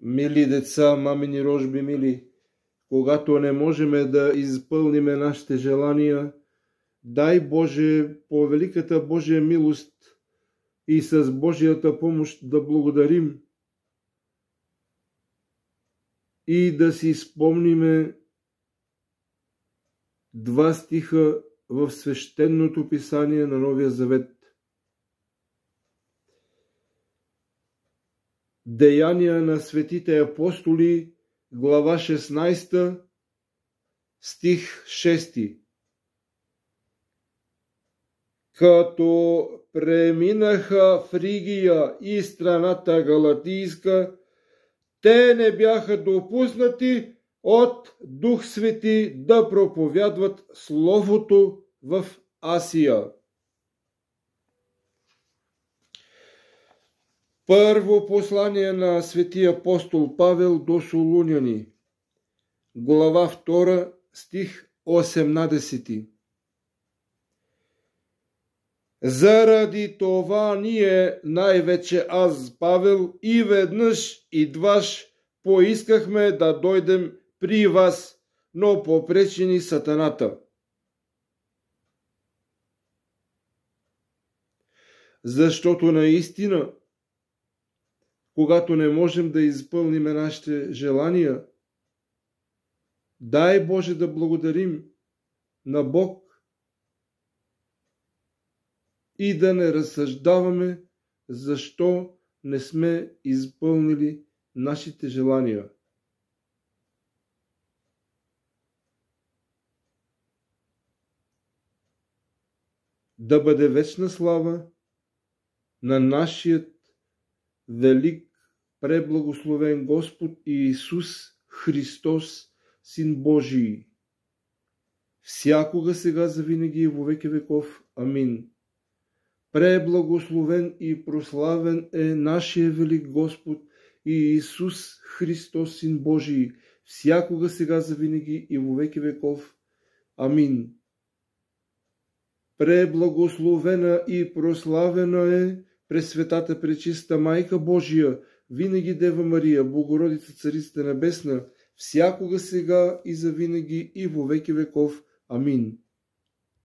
Мили деца, мамини рожби мили, когато не можем да изпълниме нашите желания, дай Боже по великата Божия милост и с Божията помощ да благодарим и да си спомниме два стиха в свещеното писание на Новия Завет. Деяния на светите апостоли, глава 16, стих 6. Като преминаха Фригия и страната Галатийска, те не бяха допуснати от Дух Свети да проповядват Словото в Асия. Първо послание на светия апостол Павел до Солуняни, глава 2, стих 18. Заради това ние, най-вече аз, Павел, и веднъж и дваш поискахме да дойдем при вас, но попречи ни сатаната. Защото наистина, когато не можем да изпълним нашите желания, дай Боже да благодарим на Бог и да не разсъждаваме защо не сме изпълнили нашите желания. Да бъде вечна слава на нашият велик, преблагословен Господ Иисус Христос, Син Божий. Всякога сега, завинаги и во веки веков. Амин. Преблагословен и прославен е нашия велик Господ Иисус Христос, Син Божий, всякога сега, завинаги и во веки веков. Амин. Преблагословена и прославена е Пресветата Пречиста Майка Божия, винаги Дева Мария, Богородица Царицата Небесна, всякога сега и завинаги и во веки веков. Амин.